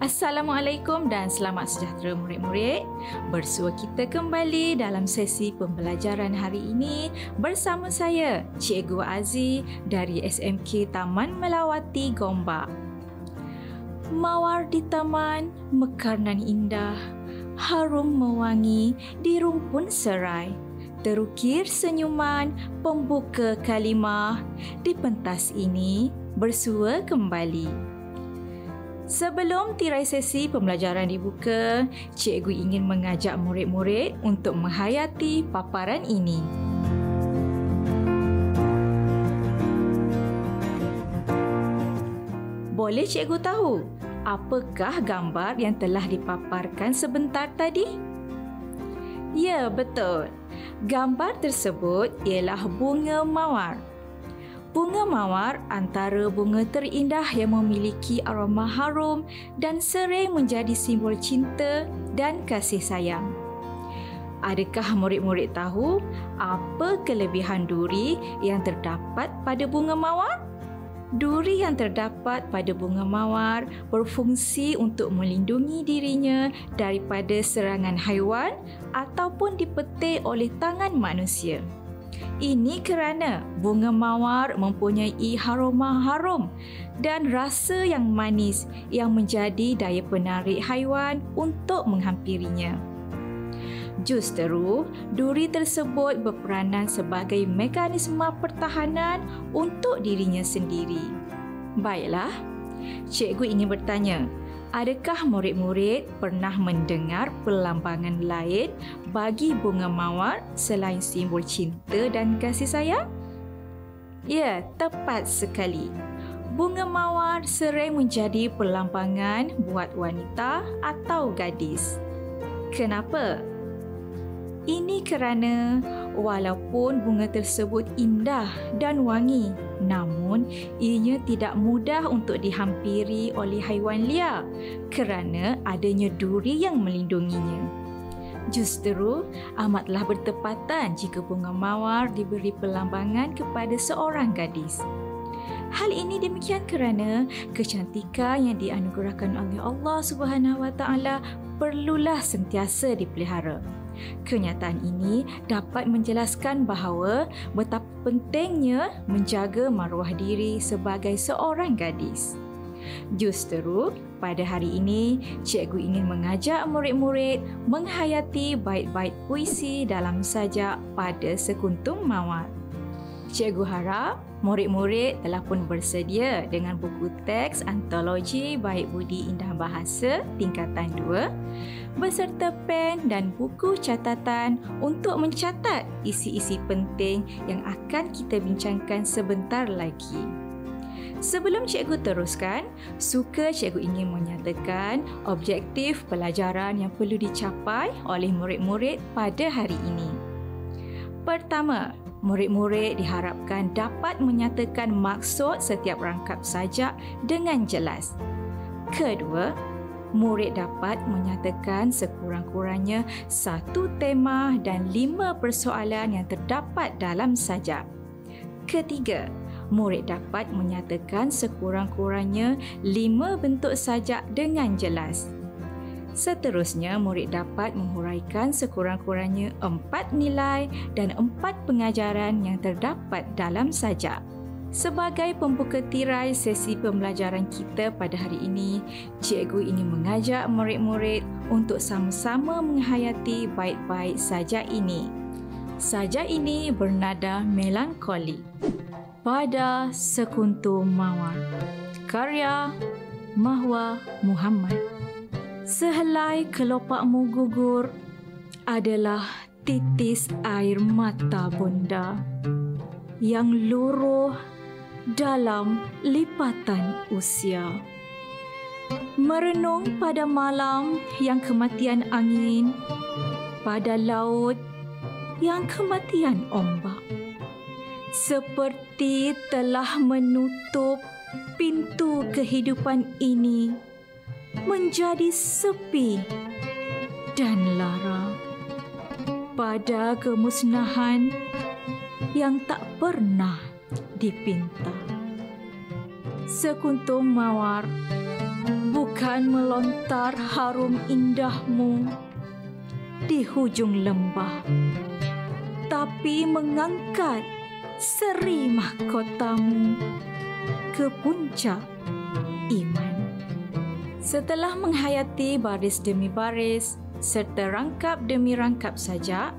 Assalamualaikum dan selamat sejahtera murid-murid. Bersua kita kembali dalam sesi pembelajaran hari ini bersama saya, Cikgu Aziz dari SMK Taman Melawati Gombak. Mawar di taman mekar nan indah, harum mewangi di rumpun serai. Terukir senyuman pembuka kalimah di pentas ini bersua kembali. Sebelum tirai sesi pembelajaran dibuka, cikgu ingin mengajak murid-murid untuk menghayati paparan ini. Boleh cikgu tahu apakah gambar yang telah dipaparkan sebentar tadi? Ya, betul. Gambar tersebut ialah bunga mawar. Bunga mawar antara bunga terindah yang memiliki aroma harum dan sering menjadi simbol cinta dan kasih sayang. Adakah murid-murid tahu apa kelebihan duri yang terdapat pada bunga mawar? Duri yang terdapat pada bunga mawar berfungsi untuk melindungi dirinya daripada serangan haiwan ataupun dipetik oleh tangan manusia. Ini kerana bunga mawar mempunyai aroma harum dan rasa yang manis yang menjadi daya penarik haiwan untuk menghampirinya. Justeru, duri tersebut berperanan sebagai mekanisme pertahanan untuk dirinya sendiri. Baiklah, cikgu ingin bertanya, Adakah murid-murid pernah mendengar perlambangan lain bagi bunga mawar selain simbol cinta dan kasih sayang? Ya, tepat sekali. Bunga mawar sering menjadi perlambangan buat wanita atau gadis. Kenapa? Ini kerana walaupun bunga tersebut indah dan wangi, namun ianya tidak mudah untuk dihampiri oleh haiwan liar kerana adanya duri yang melindunginya. Justeru, amatlah bertepatan jika bunga mawar diberi perlambangan kepada seorang gadis. Hal ini demikian kerana kecantikan yang dianugerahkan oleh Allah Subhanahu Wa Taala perlulah sentiasa dipelihara. Kenyataan ini dapat menjelaskan bahawa betapa pentingnya menjaga maruah diri sebagai seorang gadis. Justeru, pada hari ini, cikgu ingin mengajak murid-murid menghayati bait-bait puisi dalam sajak pada sekuntum mawar. Cikgu harap murid-murid telah pun bersedia dengan buku teks antologi Baik Budi Indah Bahasa tingkatan 2 beserta pen dan buku catatan untuk mencatat isi-isi penting yang akan kita bincangkan sebentar lagi. Sebelum cikgu teruskan, suka cikgu ingin menyatakan objektif pelajaran yang perlu dicapai oleh murid-murid pada hari ini. Pertama, murid-murid diharapkan dapat menyatakan maksud setiap rangkap sajak dengan jelas. Kedua, murid dapat menyatakan sekurang-kurangnya satu tema dan lima persoalan yang terdapat dalam sajak. Ketiga, murid dapat menyatakan sekurang-kurangnya lima bentuk sajak dengan jelas. Seterusnya, murid dapat menghuraikan sekurang-kurangnya empat nilai dan empat pengajaran yang terdapat dalam sajak. Sebagai pembuka tirai sesi pembelajaran kita pada hari ini, cikgu ingin mengajak murid-murid untuk sama-sama menghayati baik-baik sajak ini. Sajak ini bernada melankoli. Pada sekuntum mawar. Karya Mahwa Muhammad. Sehelai kelopakmu gugur adalah titis air mata bunda yang luruh dalam lipatan usia. Merenung pada malam yang kematian angin, pada laut yang kematian ombak. Seperti telah menutup pintu kehidupan ini menjadi sepi dan lara pada kemusnahan yang tak pernah dipinta. Sekuntum mawar bukan melontar harum indahmu di hujung lembah, tapi mengangkat seri mahkotamu ke puncak iman. Setelah menghayati baris demi baris serta rangkap demi rangkap saja,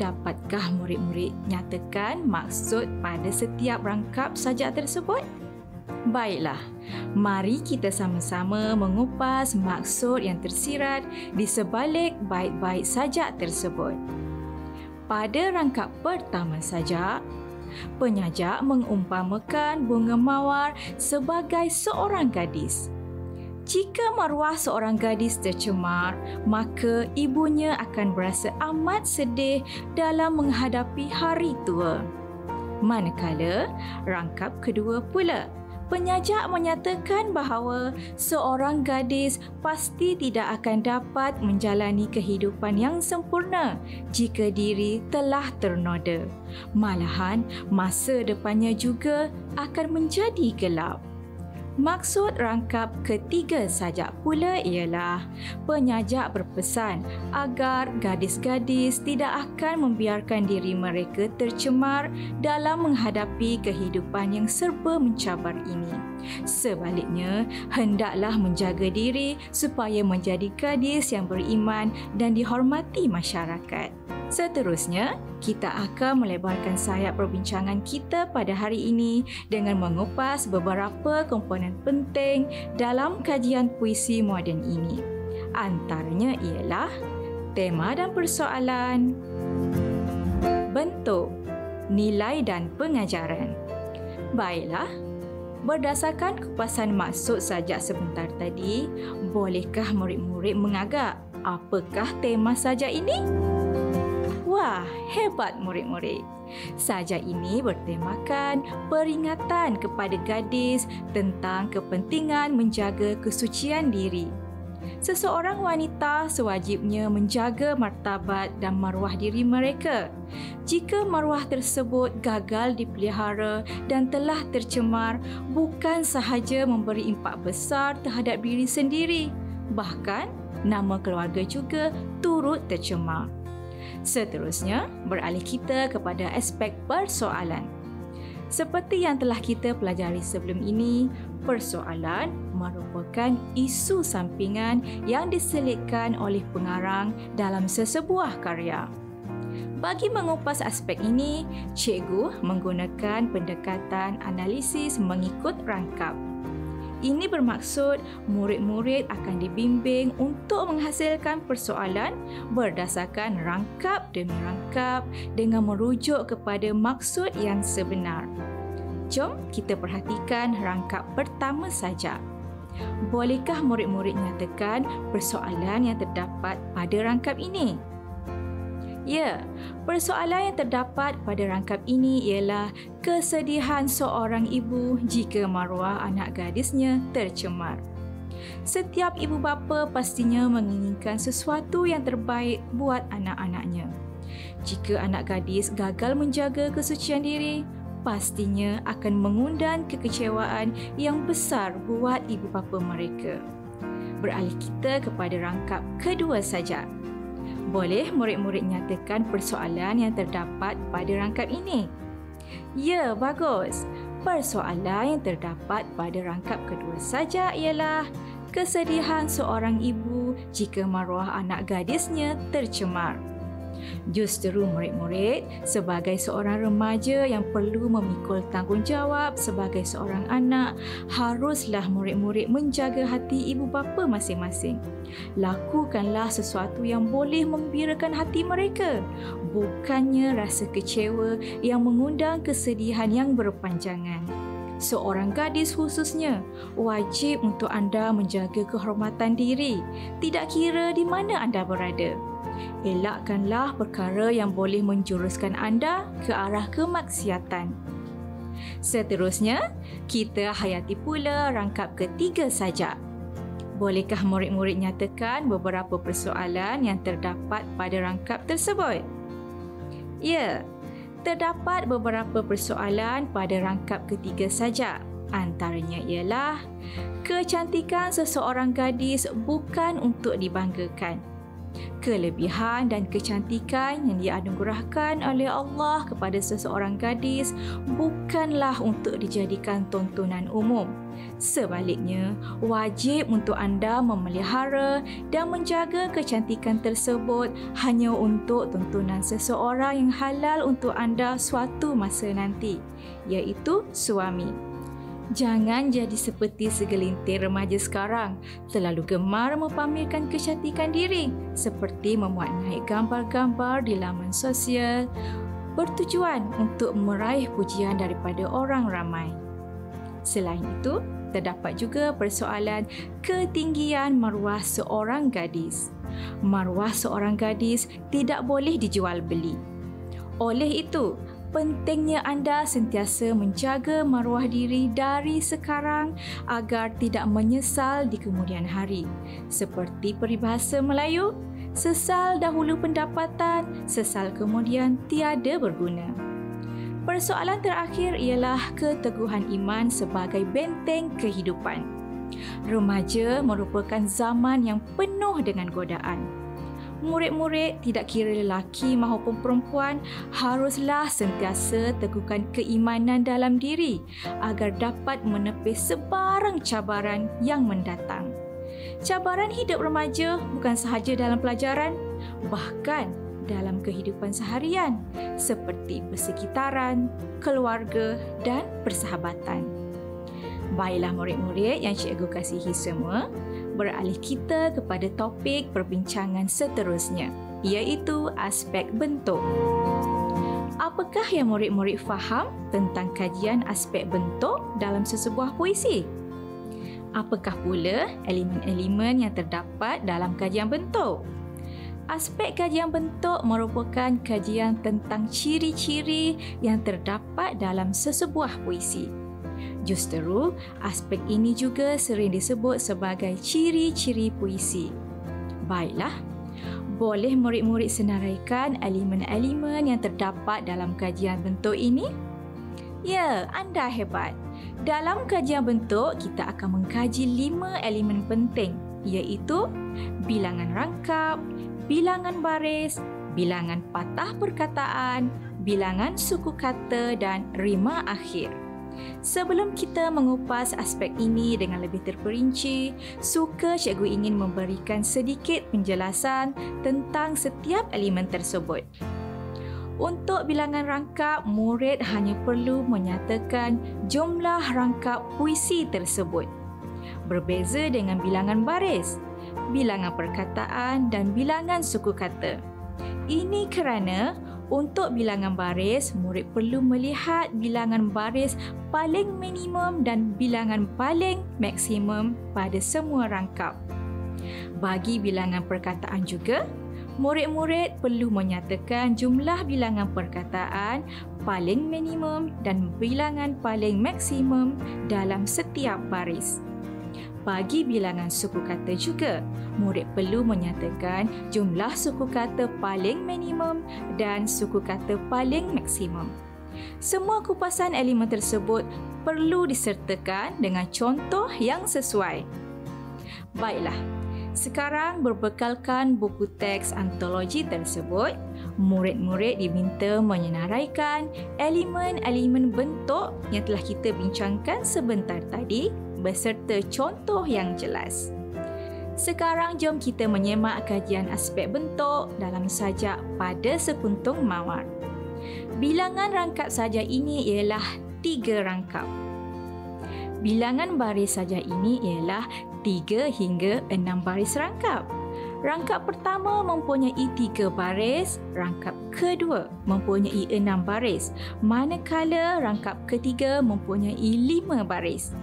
dapatkah murid-murid nyatakan maksud pada setiap rangkap saja tersebut? Baiklah, mari kita sama-sama mengupas maksud yang tersirat di sebalik bait-bait sajak tersebut. Pada rangkap pertama saja, penyajak mengumpamakan bunga mawar sebagai seorang gadis. Jika maruah seorang gadis tercemar, maka ibunya akan berasa amat sedih dalam menghadapi hari tua. Manakala rangkap kedua pula Penyajak menyatakan bahawa seorang gadis pasti tidak akan dapat menjalani kehidupan yang sempurna jika diri telah ternoda. Malahan, masa depannya juga akan menjadi gelap. Maksud rangkap ketiga sajak pula ialah penyajak berpesan agar gadis-gadis tidak akan membiarkan diri mereka tercemar dalam menghadapi kehidupan yang serba mencabar ini. Sebaliknya, hendaklah menjaga diri supaya menjadi gadis yang beriman dan dihormati masyarakat. Seterusnya, kita akan melebarkan sayap perbincangan kita pada hari ini dengan mengupas beberapa komponen penting dalam kajian puisi moden ini. Antaranya ialah tema dan persoalan, bentuk, nilai dan pengajaran. Baiklah, berdasarkan kupasan maksud saja sebentar tadi, bolehkah murid-murid mengagak apakah tema saja ini? Wah, hebat murid-murid. Saja ini bertemakan peringatan kepada gadis tentang kepentingan menjaga kesucian diri. Seseorang wanita sewajibnya menjaga martabat dan maruah diri mereka. Jika maruah tersebut gagal dipelihara dan telah tercemar, bukan sahaja memberi impak besar terhadap diri sendiri, bahkan nama keluarga juga turut tercemar. Seterusnya, beralih kita kepada aspek persoalan. Seperti yang telah kita pelajari sebelum ini, persoalan merupakan isu sampingan yang diselitkan oleh pengarang dalam sesebuah karya. Bagi mengupas aspek ini, cikgu menggunakan pendekatan analisis mengikut rangkap. Ini bermaksud murid-murid akan dibimbing untuk menghasilkan persoalan berdasarkan rangkap demi rangkap dengan merujuk kepada maksud yang sebenar. Jom kita perhatikan rangkap pertama saja. Bolehkah murid-murid nyatakan persoalan yang terdapat pada rangkap ini? Ya, persoalan yang terdapat pada rangkap ini ialah kesedihan seorang ibu jika maruah anak gadisnya tercemar. Setiap ibu bapa pastinya menginginkan sesuatu yang terbaik buat anak-anaknya. Jika anak gadis gagal menjaga kesucian diri, pastinya akan mengundang kekecewaan yang besar buat ibu bapa mereka. Beralih kita kepada rangkap kedua saja. Boleh murid-murid nyatakan persoalan yang terdapat pada rangkap ini? Ya, bagus. Persoalan yang terdapat pada rangkap kedua saja ialah kesedihan seorang ibu jika maruah anak gadisnya tercemar. Justru murid-murid sebagai seorang remaja yang perlu memikul tanggungjawab sebagai seorang anak, haruslah murid-murid menjaga hati ibu bapa masing-masing. Lakukanlah sesuatu yang boleh membirakan hati mereka, bukannya rasa kecewa yang mengundang kesedihan yang berpanjangan. Seorang gadis khususnya wajib untuk anda menjaga kehormatan diri, tidak kira di mana anda berada elakkanlah perkara yang boleh menjuruskan anda ke arah kemaksiatan. Seterusnya, kita hayati pula rangkap ketiga saja. Bolehkah murid-murid nyatakan beberapa persoalan yang terdapat pada rangkap tersebut? Ya, terdapat beberapa persoalan pada rangkap ketiga saja. Antaranya ialah kecantikan seseorang gadis bukan untuk dibanggakan. Kelebihan dan kecantikan yang dianugerahkan oleh Allah kepada seseorang gadis bukanlah untuk dijadikan tontonan umum. Sebaliknya, wajib untuk anda memelihara dan menjaga kecantikan tersebut hanya untuk tontonan seseorang yang halal untuk anda suatu masa nanti, iaitu suami. Jangan jadi seperti segelintir remaja sekarang, terlalu gemar mempamerkan kecantikan diri seperti memuat naik gambar-gambar di laman sosial bertujuan untuk meraih pujian daripada orang ramai. Selain itu, terdapat juga persoalan ketinggian maruah seorang gadis. Maruah seorang gadis tidak boleh dijual beli. Oleh itu, pentingnya anda sentiasa menjaga maruah diri dari sekarang agar tidak menyesal di kemudian hari. Seperti peribahasa Melayu, sesal dahulu pendapatan, sesal kemudian tiada berguna. Persoalan terakhir ialah keteguhan iman sebagai benteng kehidupan. Remaja merupakan zaman yang penuh dengan godaan murid-murid tidak kira lelaki maupun perempuan haruslah sentiasa teguhkan keimanan dalam diri agar dapat menepis sebarang cabaran yang mendatang. Cabaran hidup remaja bukan sahaja dalam pelajaran, bahkan dalam kehidupan seharian seperti persekitaran, keluarga dan persahabatan. Baiklah murid-murid yang cikgu kasihi semua, beralih kita kepada topik perbincangan seterusnya, iaitu aspek bentuk. Apakah yang murid-murid faham tentang kajian aspek bentuk dalam sesebuah puisi? Apakah pula elemen-elemen yang terdapat dalam kajian bentuk? Aspek kajian bentuk merupakan kajian tentang ciri-ciri yang terdapat dalam sesebuah puisi. Justeru, aspek ini juga sering disebut sebagai ciri-ciri puisi. Baiklah, boleh murid-murid senaraikan elemen-elemen yang terdapat dalam kajian bentuk ini? Ya, anda hebat. Dalam kajian bentuk, kita akan mengkaji lima elemen penting iaitu bilangan rangkap, bilangan baris, bilangan patah perkataan, bilangan suku kata dan rima akhir. Sebelum kita mengupas aspek ini dengan lebih terperinci, suka cikgu ingin memberikan sedikit penjelasan tentang setiap elemen tersebut. Untuk bilangan rangkap, murid hanya perlu menyatakan jumlah rangkap puisi tersebut. Berbeza dengan bilangan baris, bilangan perkataan dan bilangan suku kata. Ini kerana untuk bilangan baris, murid perlu melihat bilangan baris paling minimum dan bilangan paling maksimum pada semua rangkap. Bagi bilangan perkataan juga, murid-murid perlu menyatakan jumlah bilangan perkataan paling minimum dan bilangan paling maksimum dalam setiap baris. Bagi bilangan suku kata juga, murid perlu menyatakan jumlah suku kata paling minimum dan suku kata paling maksimum. Semua kupasan elemen tersebut perlu disertakan dengan contoh yang sesuai. Baiklah, sekarang berbekalkan buku teks antologi tersebut, murid-murid diminta menyenaraikan elemen-elemen bentuk yang telah kita bincangkan sebentar tadi beserta contoh yang jelas. Sekarang jom kita menyemak kajian aspek bentuk dalam sajak pada sekuntung mawar. Bilangan rangkap sajak ini ialah tiga rangkap. Bilangan baris sajak ini ialah tiga hingga enam baris rangkap. Rangkap pertama mempunyai tiga baris, rangkap kedua mempunyai enam baris, manakala rangkap ketiga mempunyai lima baris.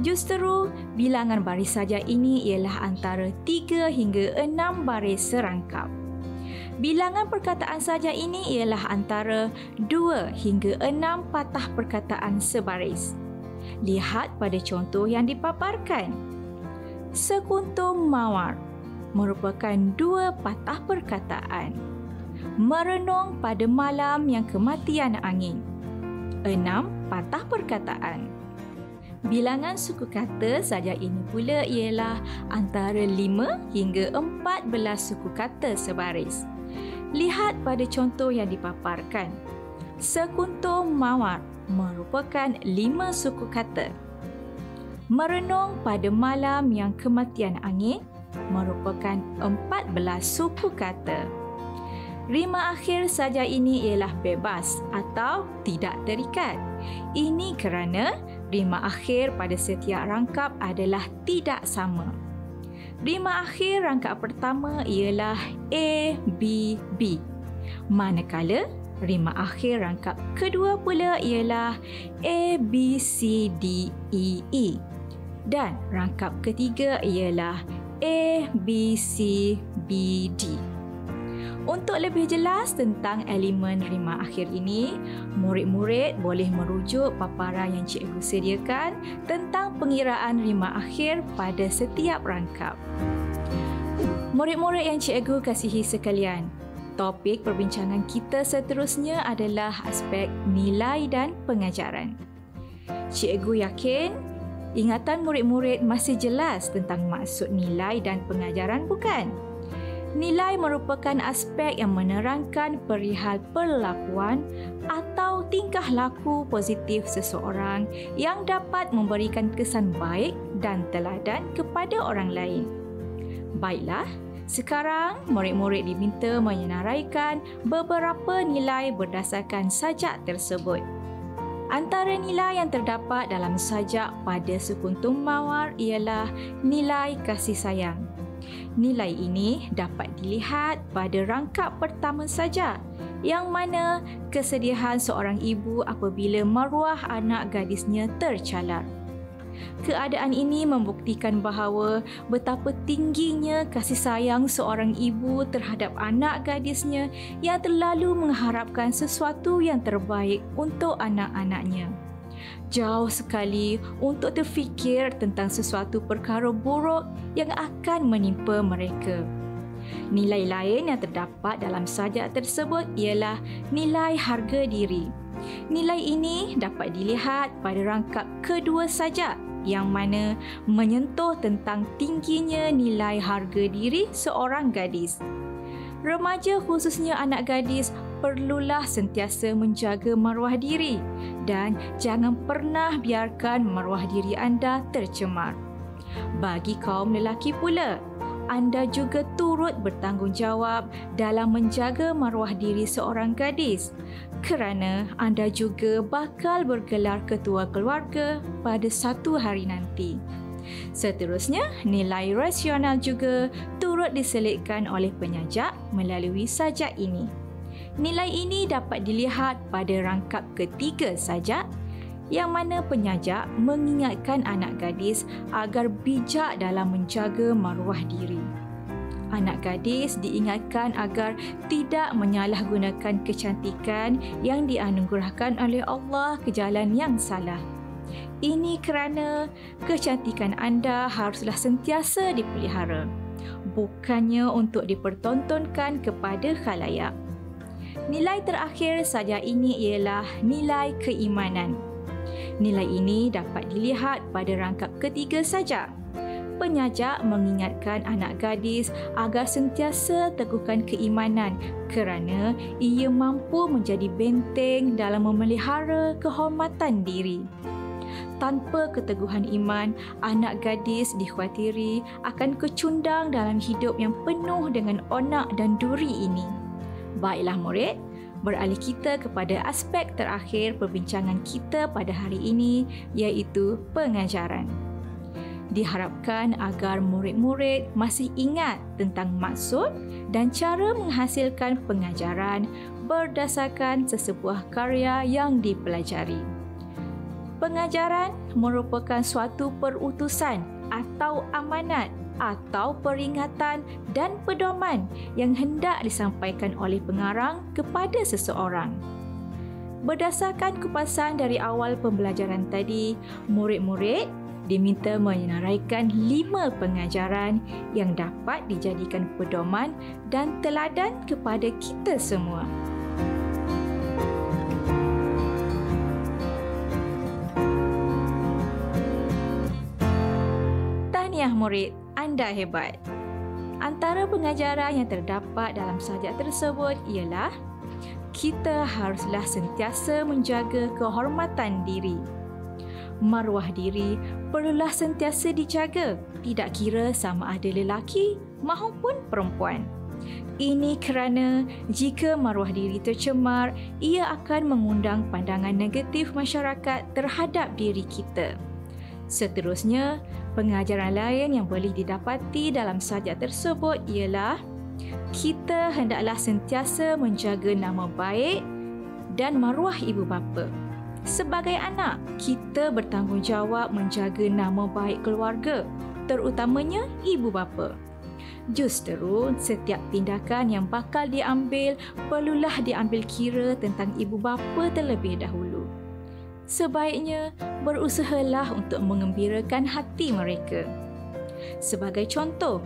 Justeru, bilangan baris saja ini ialah antara 3 hingga 6 baris serangkap. Bilangan perkataan saja ini ialah antara 2 hingga 6 patah perkataan sebaris. Lihat pada contoh yang dipaparkan. Sekuntum mawar merupakan dua patah perkataan. Merenung pada malam yang kematian angin. Enam patah perkataan Bilangan suku kata saja ini pula ialah antara 5 hingga 14 suku kata sebaris. Lihat pada contoh yang dipaparkan. Sekuntum mawar merupakan 5 suku kata. Merenung pada malam yang kematian angin merupakan 14 suku kata. Rima akhir saja ini ialah bebas atau tidak terikat. Ini kerana rima akhir pada setiap rangkap adalah tidak sama. Rima akhir rangkap pertama ialah A, B, B. Manakala rima akhir rangkap kedua pula ialah A, B, C, D, E, E. Dan rangkap ketiga ialah A, B, C, B, D. Untuk lebih jelas tentang elemen rima akhir ini, murid-murid boleh merujuk paparan yang cikgu sediakan tentang pengiraan rima akhir pada setiap rangkap. Murid-murid yang cikgu kasihi sekalian, topik perbincangan kita seterusnya adalah aspek nilai dan pengajaran. Cikgu yakin ingatan murid-murid masih jelas tentang maksud nilai dan pengajaran bukan? Nilai merupakan aspek yang menerangkan perihal perlakuan atau tingkah laku positif seseorang yang dapat memberikan kesan baik dan teladan kepada orang lain. Baiklah, sekarang murid-murid diminta menyenaraikan beberapa nilai berdasarkan sajak tersebut. Antara nilai yang terdapat dalam sajak pada sekuntum mawar ialah nilai kasih sayang. Nilai ini dapat dilihat pada rangkap pertama saja yang mana kesedihan seorang ibu apabila maruah anak gadisnya tercalar. Keadaan ini membuktikan bahawa betapa tingginya kasih sayang seorang ibu terhadap anak gadisnya yang terlalu mengharapkan sesuatu yang terbaik untuk anak-anaknya jauh sekali untuk terfikir tentang sesuatu perkara buruk yang akan menimpa mereka. Nilai lain yang terdapat dalam sajak tersebut ialah nilai harga diri. Nilai ini dapat dilihat pada rangkap kedua sajak yang mana menyentuh tentang tingginya nilai harga diri seorang gadis. Remaja khususnya anak gadis perlulah sentiasa menjaga maruah diri dan jangan pernah biarkan maruah diri anda tercemar. Bagi kaum lelaki pula, anda juga turut bertanggungjawab dalam menjaga maruah diri seorang gadis kerana anda juga bakal bergelar ketua keluarga pada satu hari nanti. Seterusnya, nilai rasional juga turut diselitkan oleh penyajak melalui sajak ini. Nilai ini dapat dilihat pada rangkap ketiga saja yang mana penyajak mengingatkan anak gadis agar bijak dalam menjaga maruah diri. Anak gadis diingatkan agar tidak menyalahgunakan kecantikan yang dianugerahkan oleh Allah ke jalan yang salah. Ini kerana kecantikan anda haruslah sentiasa dipelihara, bukannya untuk dipertontonkan kepada khalayak. Nilai terakhir saja ini ialah nilai keimanan. Nilai ini dapat dilihat pada rangkap ketiga saja. Penyajak mengingatkan anak gadis agar sentiasa teguhkan keimanan kerana ia mampu menjadi benteng dalam memelihara kehormatan diri. Tanpa keteguhan iman, anak gadis dikhawatiri akan kecundang dalam hidup yang penuh dengan onak dan duri ini. Baiklah murid, beralih kita kepada aspek terakhir perbincangan kita pada hari ini iaitu pengajaran. Diharapkan agar murid-murid masih ingat tentang maksud dan cara menghasilkan pengajaran berdasarkan sesebuah karya yang dipelajari. Pengajaran merupakan suatu perutusan atau amanat atau peringatan dan pedoman yang hendak disampaikan oleh pengarang kepada seseorang. Berdasarkan kupasan dari awal pembelajaran tadi, murid-murid diminta menyenaraikan lima pengajaran yang dapat dijadikan pedoman dan teladan kepada kita semua. Tahniah murid, anda hebat. Antara pengajaran yang terdapat dalam sajak tersebut ialah kita haruslah sentiasa menjaga kehormatan diri. Maruah diri perlulah sentiasa dijaga, tidak kira sama ada lelaki maupun perempuan. Ini kerana jika maruah diri tercemar, ia akan mengundang pandangan negatif masyarakat terhadap diri kita. Seterusnya, pengajaran lain yang boleh didapati dalam sajak tersebut ialah kita hendaklah sentiasa menjaga nama baik dan maruah ibu bapa. Sebagai anak, kita bertanggungjawab menjaga nama baik keluarga, terutamanya ibu bapa. Justeru, setiap tindakan yang bakal diambil perlulah diambil kira tentang ibu bapa terlebih dahulu. Sebaiknya, berusahalah untuk mengembirakan hati mereka. Sebagai contoh,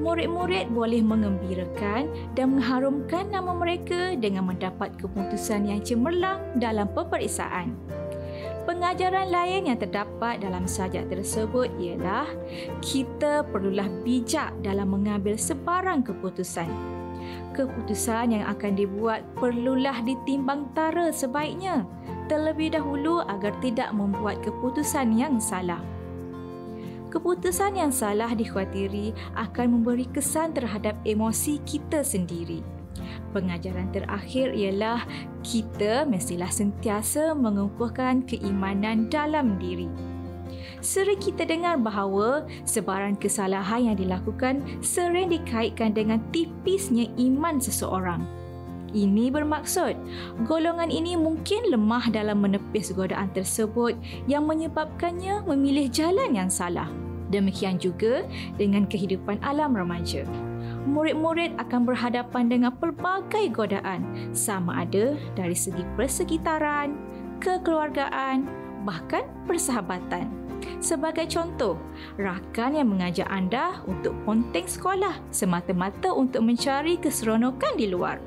murid-murid boleh mengembirakan dan mengharumkan nama mereka dengan mendapat keputusan yang cemerlang dalam peperiksaan. Pengajaran lain yang terdapat dalam sajak tersebut ialah kita perlulah bijak dalam mengambil sebarang keputusan. Keputusan yang akan dibuat perlulah ditimbang tara sebaiknya terlebih dahulu agar tidak membuat keputusan yang salah keputusan yang salah dikhawatiri akan memberi kesan terhadap emosi kita sendiri. Pengajaran terakhir ialah kita mestilah sentiasa mengukuhkan keimanan dalam diri. Sering kita dengar bahawa sebarang kesalahan yang dilakukan sering dikaitkan dengan tipisnya iman seseorang. Ini bermaksud golongan ini mungkin lemah dalam menepis godaan tersebut yang menyebabkannya memilih jalan yang salah. Demikian juga dengan kehidupan alam remaja. Murid-murid akan berhadapan dengan pelbagai godaan sama ada dari segi persekitaran, kekeluargaan, bahkan persahabatan. Sebagai contoh, rakan yang mengajak anda untuk ponteng sekolah semata-mata untuk mencari keseronokan di luar.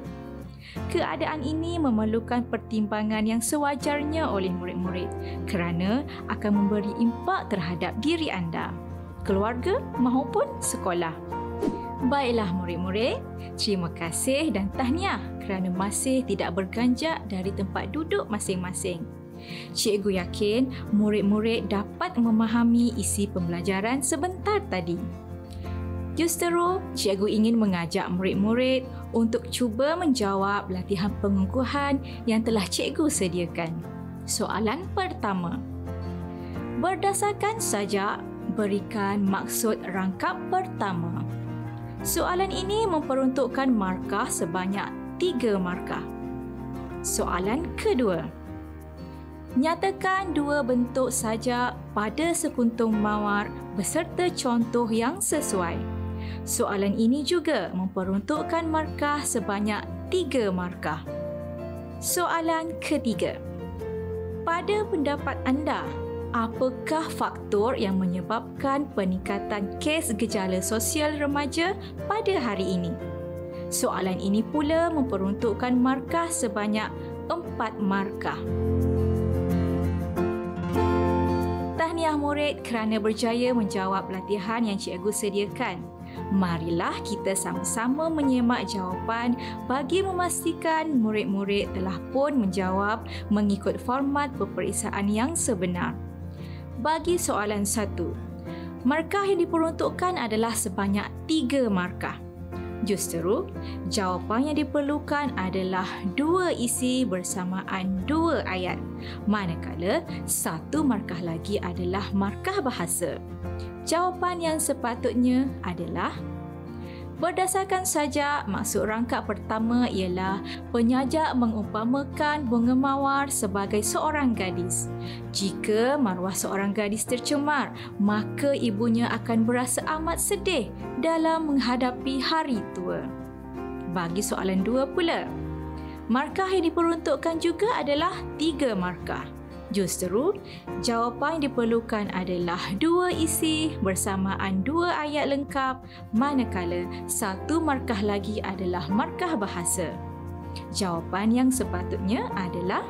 Keadaan ini memerlukan pertimbangan yang sewajarnya oleh murid-murid kerana akan memberi impak terhadap diri anda keluarga maupun sekolah. Baiklah murid-murid, terima kasih dan tahniah kerana masih tidak berganjak dari tempat duduk masing-masing. Cikgu yakin murid-murid dapat memahami isi pembelajaran sebentar tadi. Justeru, cikgu ingin mengajak murid-murid untuk cuba menjawab latihan pengukuhan yang telah cikgu sediakan. Soalan pertama. Berdasarkan sajak berikan maksud rangkap pertama. Soalan ini memperuntukkan markah sebanyak tiga markah. Soalan kedua. Nyatakan dua bentuk saja pada sekuntum mawar beserta contoh yang sesuai. Soalan ini juga memperuntukkan markah sebanyak tiga markah. Soalan ketiga. Pada pendapat anda, apakah faktor yang menyebabkan peningkatan kes gejala sosial remaja pada hari ini? Soalan ini pula memperuntukkan markah sebanyak empat markah. Tahniah murid kerana berjaya menjawab latihan yang cikgu sediakan. Marilah kita sama-sama menyemak jawapan bagi memastikan murid-murid telah pun menjawab mengikut format peperiksaan yang sebenar bagi soalan satu. Markah yang diperuntukkan adalah sebanyak tiga markah. Justeru, jawapan yang diperlukan adalah dua isi bersamaan dua ayat. Manakala, satu markah lagi adalah markah bahasa. Jawapan yang sepatutnya adalah Berdasarkan saja, maksud rangkap pertama ialah penyajak mengumpamakan bunga mawar sebagai seorang gadis. Jika maruah seorang gadis tercemar, maka ibunya akan berasa amat sedih dalam menghadapi hari tua. Bagi soalan dua pula, markah yang diperuntukkan juga adalah tiga markah. Justeru, jawapan yang diperlukan adalah dua isi bersamaan dua ayat lengkap manakala satu markah lagi adalah markah bahasa. Jawapan yang sepatutnya adalah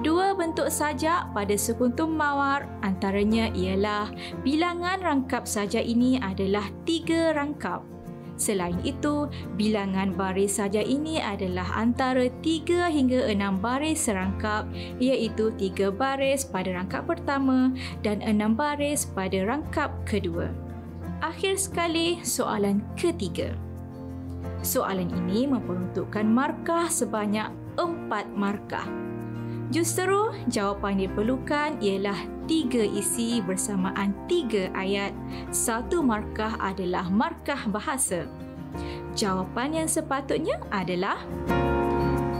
Dua bentuk sajak pada sekuntum mawar antaranya ialah bilangan rangkap sajak ini adalah tiga rangkap. Selain itu, bilangan baris sajak ini adalah antara tiga hingga enam baris serangkap iaitu tiga baris pada rangkap pertama dan enam baris pada rangkap kedua. Akhir sekali, soalan ketiga. Soalan ini memperuntukkan markah sebanyak empat markah. Justeru, jawapan diperlukan ialah tiga isi bersamaan tiga ayat. Satu markah adalah markah bahasa. Jawapan yang sepatutnya adalah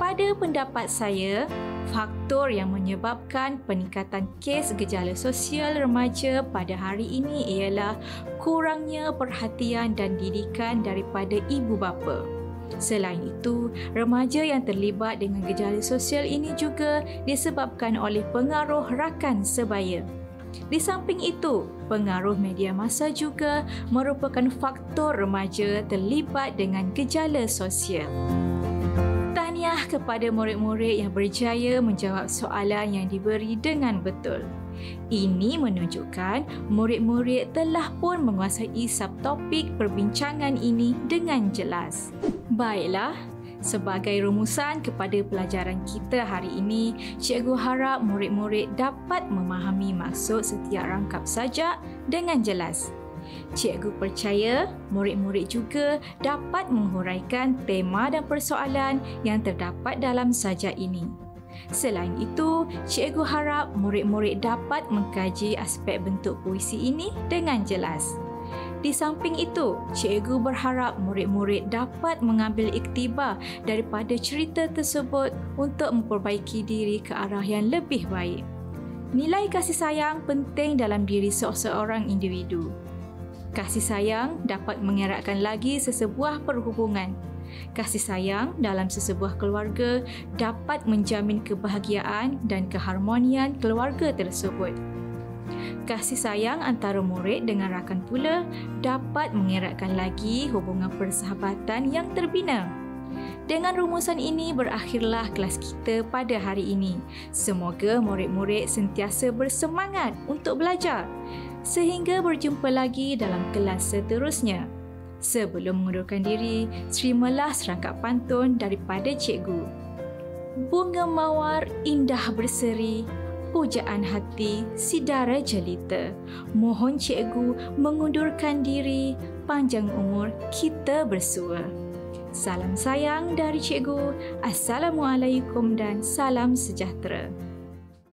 pada pendapat saya, faktor yang menyebabkan peningkatan kes gejala sosial remaja pada hari ini ialah kurangnya perhatian dan didikan daripada ibu bapa. Selain itu, remaja yang terlibat dengan gejala sosial ini juga disebabkan oleh pengaruh rakan sebaya. Di samping itu, pengaruh media masa juga merupakan faktor remaja terlibat dengan gejala sosial. Tahniah kepada murid-murid yang berjaya menjawab soalan yang diberi dengan betul. Ini menunjukkan murid-murid telah pun menguasai subtopik perbincangan ini dengan jelas. Baiklah, sebagai rumusan kepada pelajaran kita hari ini, cikgu harap murid-murid dapat memahami maksud setiap rangkap sajak dengan jelas. Cikgu percaya murid-murid juga dapat menghuraikan tema dan persoalan yang terdapat dalam sajak ini. Selain itu, cikgu harap murid-murid dapat mengkaji aspek bentuk puisi ini dengan jelas. Di samping itu, cikgu berharap murid-murid dapat mengambil iktibar daripada cerita tersebut untuk memperbaiki diri ke arah yang lebih baik. Nilai kasih sayang penting dalam diri seorang individu. Kasih sayang dapat mengeratkan lagi sesebuah perhubungan Kasih sayang dalam sesebuah keluarga dapat menjamin kebahagiaan dan keharmonian keluarga tersebut. Kasih sayang antara murid dengan rakan pula dapat mengeratkan lagi hubungan persahabatan yang terbina. Dengan rumusan ini berakhirlah kelas kita pada hari ini. Semoga murid-murid sentiasa bersemangat untuk belajar. Sehingga berjumpa lagi dalam kelas seterusnya. Sebelum mengundurkan diri, terimalah serangkap pantun daripada cikgu. Bunga mawar indah berseri, pujaan hati sidara jelita. Mohon cikgu mengundurkan diri, panjang umur kita bersua. Salam sayang dari cikgu. Assalamualaikum dan salam sejahtera.